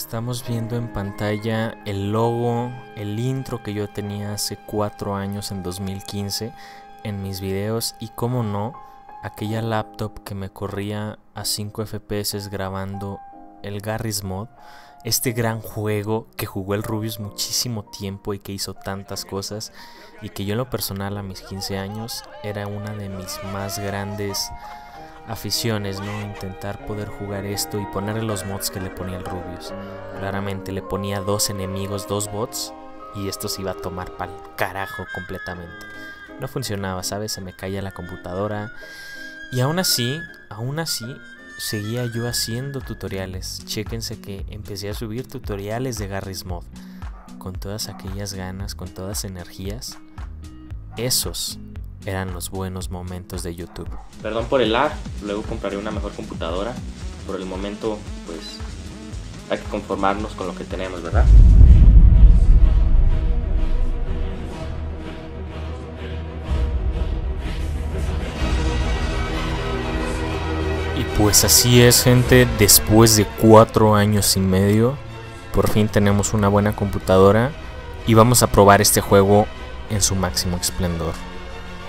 Estamos viendo en pantalla el logo, el intro que yo tenía hace 4 años en 2015 en mis videos. Y como no, aquella laptop que me corría a 5 FPS grabando el Garry's Mod, este gran juego que jugó el Rubius muchísimo tiempo y que hizo tantas cosas y que yo en lo personal a mis 15 años era una de mis más grandes aficiones, ¿no? Intentar poder jugar esto y ponerle los mods que le ponía el Rubius. Claramente le ponía dos enemigos, dos bots, y esto se iba a tomar pa'l carajo completamente. No funcionaba, ¿sabes? Se me caía la computadora. Y aún así, aún así, seguía yo haciendo tutoriales. Chéquense que empecé a subir tutoriales de Garry's Mod. Con todas aquellas ganas, con todas energías. Esos eran los buenos momentos de YouTube. Perdón por el lag, luego compraré una mejor computadora. Por el momento, pues hay que conformarnos con lo que tenemos, ¿verdad? Y pues así es gente, después de cuatro años y medio, por fin tenemos una buena computadora y vamos a probar este juego en su máximo esplendor.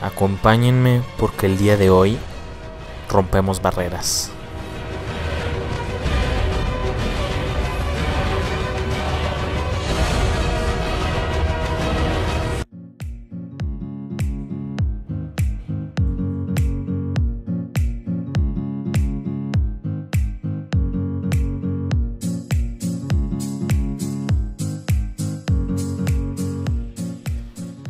Acompáñenme porque el día de hoy rompemos barreras.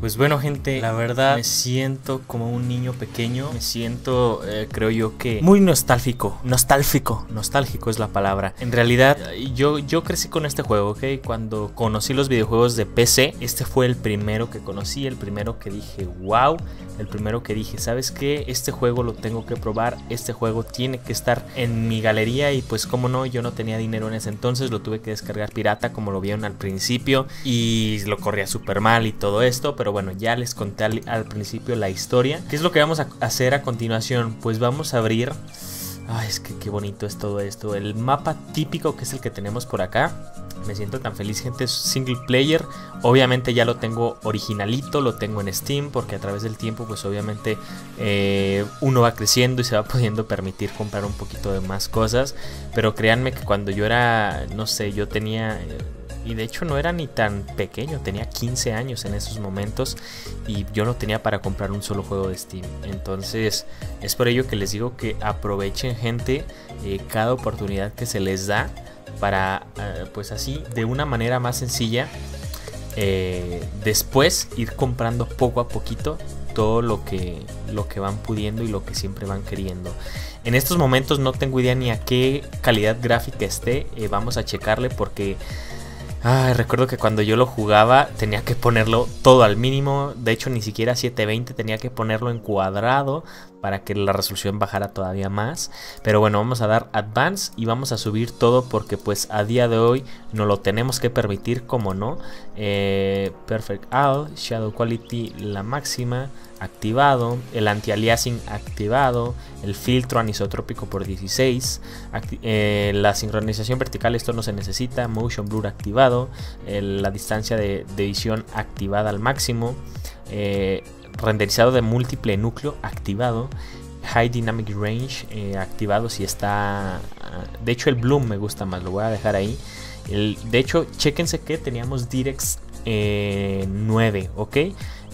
Pues bueno gente, la verdad me siento como un niño pequeño, me siento eh, creo yo que muy nostálgico, nostálgico, nostálgico es la palabra. En realidad yo, yo crecí con este juego, ¿ok? Cuando conocí los videojuegos de PC, este fue el primero que conocí, el primero que dije wow, el primero que dije, ¿sabes qué? Este juego lo tengo que probar, este juego tiene que estar en mi galería y pues como no, yo no tenía dinero en ese entonces, lo tuve que descargar pirata como lo vieron al principio y lo corría súper mal y todo esto, pero bueno, ya les conté al, principio la historia. ¿Qué es lo que vamos a hacer a continuación? Pues vamos a abrir... Ay, es que qué bonito es todo esto. El mapa típico que es el que tenemos por acá. Me siento tan feliz, gente. Es single player. Obviamente ya lo tengo originalito, lo tengo en Steam, porque a través del tiempo, pues obviamente eh, uno va creciendo y se va pudiendo permitir comprar un poquito de más cosas. Pero créanme que cuando yo era, no sé, yo tenía... y de hecho no era ni tan pequeño, tenía 15 años en esos momentos y yo no tenía para comprar un solo juego de Steam. Entonces es por ello que les digo que aprovechen gente eh, cada oportunidad que se les da para eh, pues así de una manera más sencilla eh, después ir comprando poco a poquito todo lo que, lo que van pudiendo y lo que siempre van queriendo. En estos momentos no tengo idea ni a qué calidad gráfica esté. vamos a checarle porque recuerdo que cuando yo lo jugaba tenía que ponerlo todo al mínimo. De hecho, ni siquiera 720 tenía que ponerlo en cuadrado para que la resolución bajara todavía más. Pero bueno, vamos a dar advance y vamos a subir todo porque pues a día de hoy no lo tenemos que permitir, como no. Eh, perfect All, Shadow Quality la máxima activado, el anti-aliasing activado, el filtro anisotrópico por 16, eh, la sincronización vertical, esto no se necesita, motion blur activado, la distancia de, visión activada al máximo, eh, renderizado de múltiple núcleo activado. High Dynamic Range eh, activado si está... Ah, de hecho el Bloom me gusta más, lo voy a dejar ahí. De hecho, chequense que teníamos Directs 9, ¿ok?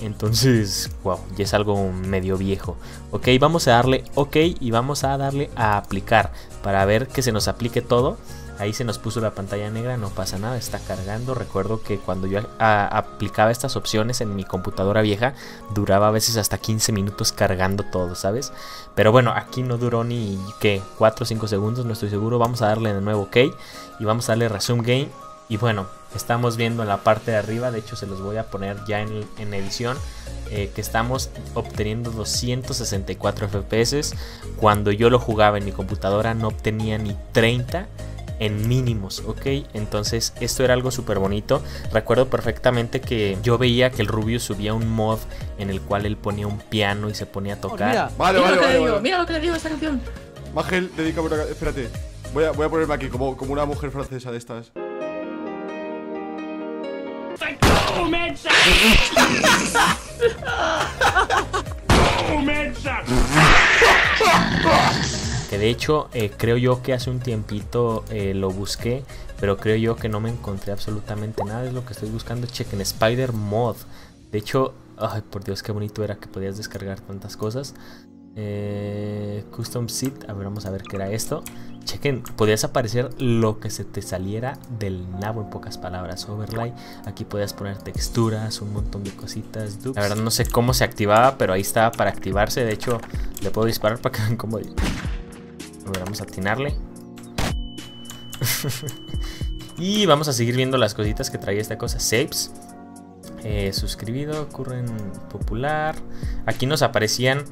Entonces, wow, ya es algo medio viejo. Ok, vamos a darle OK y vamos a darle a aplicar para ver que se nos aplique todo. Ahí se nos puso la pantalla negra, no pasa nada, está cargando. Recuerdo que cuando yo aplicaba estas opciones en mi computadora vieja, duraba a veces hasta 15 minutos cargando todo, ¿sabes? Pero bueno, aquí no duró ni, ¿qué? 4 o 5 segundos, no estoy seguro. Vamos a darle de nuevo OK y vamos a darle Resume Game. Y bueno, estamos viendo en la parte de arriba, de hecho se los voy a poner ya en, edición, eh, que estamos obteniendo 264 FPS. Cuando yo lo jugaba en mi computadora no obtenía ni 30 en mínimos, ¿ok? Entonces esto era algo súper bonito. Recuerdo perfectamente que yo veía que el Rubio subía un mod en el cual él ponía un piano y se ponía a oh, tocar. Mira. Vale, mira lo que le digo, mira lo que le digo a esta canción. Magel, dedícame una... Espérate, voy a, ponerme aquí como, como una mujer francesa de estas. De hecho eh, creo yo que hace un tiempito eh, lo busqué, pero creo yo que no me encontré absolutamente nada. Es lo que estoy buscando. Chequen Spider Mod. De hecho, ay por Dios, qué bonito era que podías descargar tantas cosas. Eh, custom Seed, a ver, vamos a ver qué era esto. Chequen, podías aparecer lo que se te saliera del nabo en pocas palabras. Overlay, aquí podías poner texturas, un montón de cositas. La verdad no sé cómo se activaba, pero ahí estaba para activarse. De hecho, le puedo disparar para que vean cómo... Vamos a atinarle. y vamos a seguir viendo las cositas que traía esta cosa. Saves. Eh, suscribido, ocurren popular. Aquí nos aparecían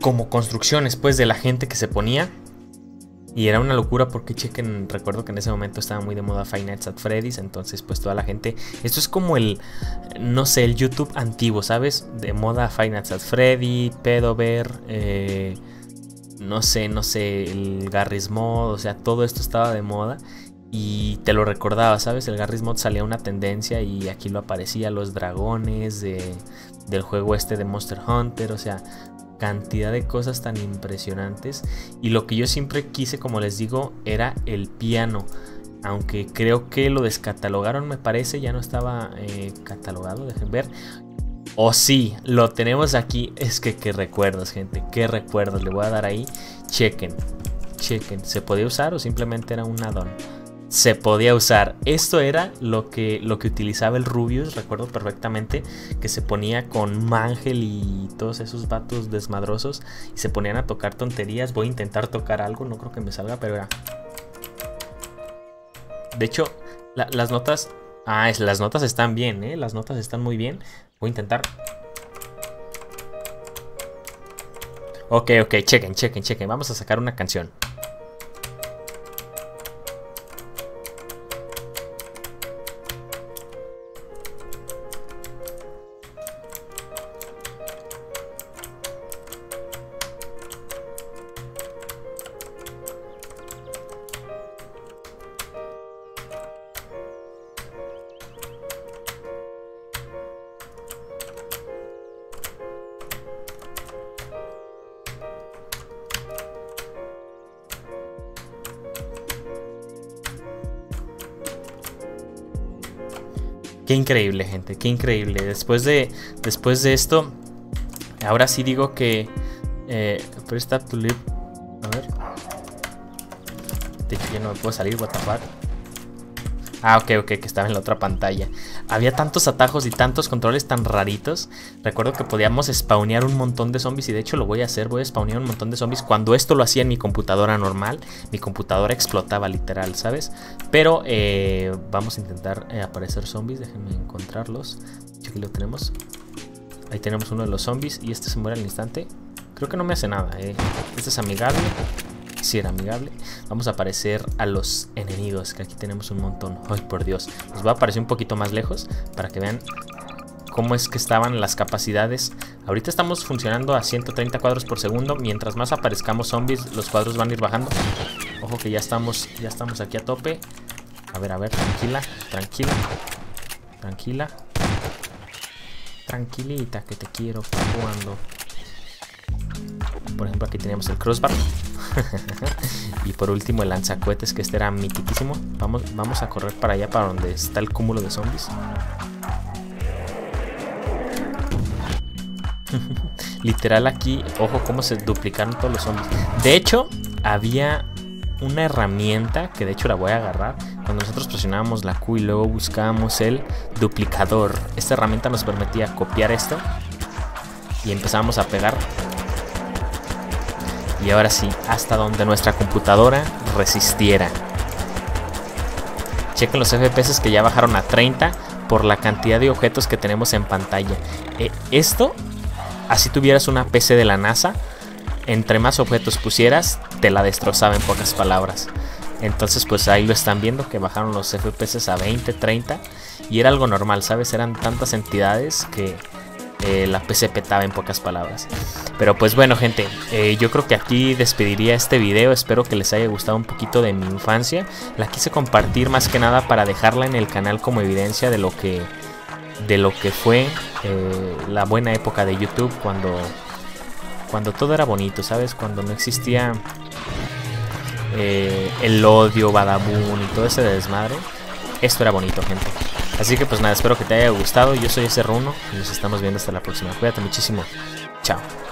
como construcciones pues de la gente que se ponía. Y era una locura porque chequen, recuerdo que en ese momento estaba muy de moda Five Nights at Freddy's, entonces pues toda la gente, esto es como el, no sé, el YouTube antiguo, ¿sabes? De moda Five Nights at Freddy, Pedover, eh, no sé, no sé, el Garry's Mod, o sea, todo esto estaba de moda y te lo recordaba, ¿sabes? El Garry's Mod salía una tendencia y aquí lo aparecía, los dragones de, del juego este de Monster Hunter, o sea, cantidad de cosas tan impresionantes y lo que yo siempre quise, como les digo, era el piano. Aunque creo que lo descatalogaron, me parece, ya no estaba eh, catalogado, dejen ver. O sí, lo tenemos aquí. Es que qué recuerdos, gente. Qué recuerdos. Le voy a dar ahí. Chequen. Chequen. ¿Se podía usar o simplemente era un addon? Se podía usar. Esto era lo que, lo que utilizaba el Rubius. Recuerdo perfectamente que se ponía con Mangel y todos esos vatos desmadrosos. Y se ponían a tocar tonterías. Voy a intentar tocar algo. No creo que me salga, pero era. De hecho, las notas Ah, es, las notas están bien, ¿eh? Las notas están muy bien. Voy a intentar. Ok, ok, chequen, chequen, chequen. Vamos a sacar una canción. Qué increíble, gente, qué increíble. Después de, después de esto, ahora sí digo que... Eh, presta tu lip. A ver. De ya no me puedo salir, what the fuck. Ah, ok, ok, que estaba en la otra pantalla. Había tantos atajos y tantos controles tan raritos. Recuerdo que podíamos spawnear un montón de zombies y de hecho lo voy a hacer. Voy a spawnear un montón de zombies. Cuando esto lo hacía en mi computadora normal, mi computadora explotaba literal, ¿sabes? Pero eh, vamos a intentar eh, aparecer zombies. Déjenme encontrarlos. Aquí lo tenemos. Ahí tenemos uno de los zombies y este se muere al instante. Creo que no me hace nada, eh. Este es amigable era amigable. Vamos a aparecer a los enemigos, que aquí tenemos un montón. Ay, por Dios. Nos va a aparecer un poquito más lejos para que vean cómo es que estaban las capacidades. Ahorita estamos funcionando a 130 cuadros por segundo. Mientras más aparezcamos zombies, los cuadros van a ir bajando. Ojo que ya estamos, ya estamos aquí a tope. A ver, a ver, tranquila, tranquila. Tranquila. Tranquilita, que te quiero jugando. Por ejemplo, aquí tenemos el crossbar. y por último el lanzacuetes, que este era mitiquísimo. Vamos, vamos a correr para allá, para donde está el cúmulo de zombies. Literal aquí, ojo cómo se duplicaron todos los zombies. De hecho, había una herramienta que de hecho la voy a agarrar. Cuando nosotros presionábamos la Q y luego buscábamos el duplicador. Esta herramienta nos permitía copiar esto y empezábamos a pegar y ahora sí, hasta donde nuestra computadora resistiera. Chequen los FPS que ya bajaron a 30 por la cantidad de objetos que tenemos en pantalla. Eh, esto, así tuvieras una PC de la NASA, entre más objetos pusieras, te la destrozaba en pocas palabras. Entonces pues ahí lo están viendo que bajaron los FPS a 20, 30 y era algo normal, ¿sabes? Eran tantas entidades que eh, la PC petaba en pocas palabras. Pero pues bueno gente, eh, yo creo que aquí despediría este video, espero que les haya gustado un poquito de mi infancia. La quise compartir más que nada para dejarla en el canal como evidencia de lo que de lo que fue eh, la buena época de YouTube cuando, cuando todo era bonito, ¿sabes? Cuando no existía eh, el odio, Badabun y todo ese desmadre. Esto era bonito, gente. Así que pues nada, espero que te haya gustado. Yo soy ese Runo y nos estamos viendo hasta la próxima. Cuídate muchísimo. Chao.